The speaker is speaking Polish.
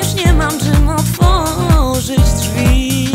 przecież nie mam czym otworzyć drzwi.